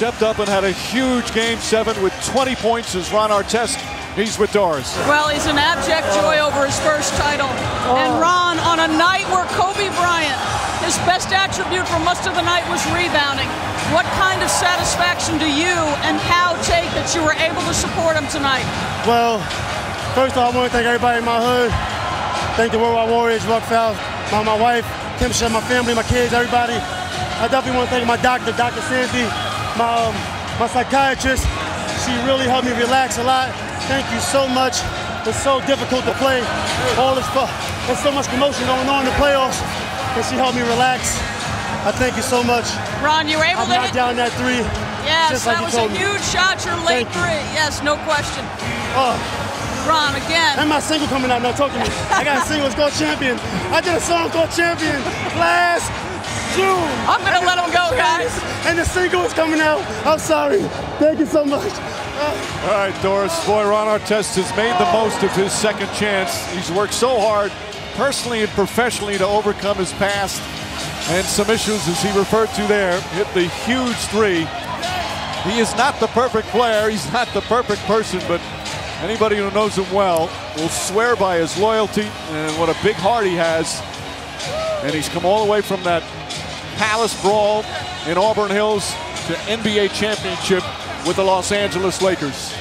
stepped up and had a huge game seven with 20 points as Ron Artest. He's with Doris. Well, he's an abject joy oh. over his first title. Oh. And Ron, on a night where Kobe Bryant, his best attribute for most of the night was rebounding. What kind of satisfaction do you and Cal take that you were able to support him tonight? Well, first of all, I want to thank everybody in my hood. Thank the Worldwide Warriors, Rockfell, my, my wife, Kimsha, my family, my kids, everybody. I definitely want to thank my doctor, Dr. Santhi, my, um, my psychiatrist. She really helped me relax a lot. Thank you so much. It's so difficult to play. All this, there's so much commotion going on in the playoffs, and she helped me relax. I thank you so much. Ron, you were able I'm to hit. down that three. Yes, just that you was a me. huge shot. Your late Thank you. three. Yes, no question. Oh, Ron, again. and my single coming out now. Talk to me. I got a single. It's called Champion. I did a song called Champion last. I'm gonna let him go, guys. And the single is coming out. I'm sorry. Thank you so much. All right, Doris. Boy, Ron Artest has made the most of his second chance. He's worked so hard, personally and professionally, to overcome his past and some issues, as he referred to there. Hit the huge three. He is not the perfect player. He's not the perfect person, but anybody who knows him well will swear by his loyalty and what a big heart he has. And he's come all the way from that Palace brawl in Auburn Hills to NBA championship with the Los Angeles Lakers.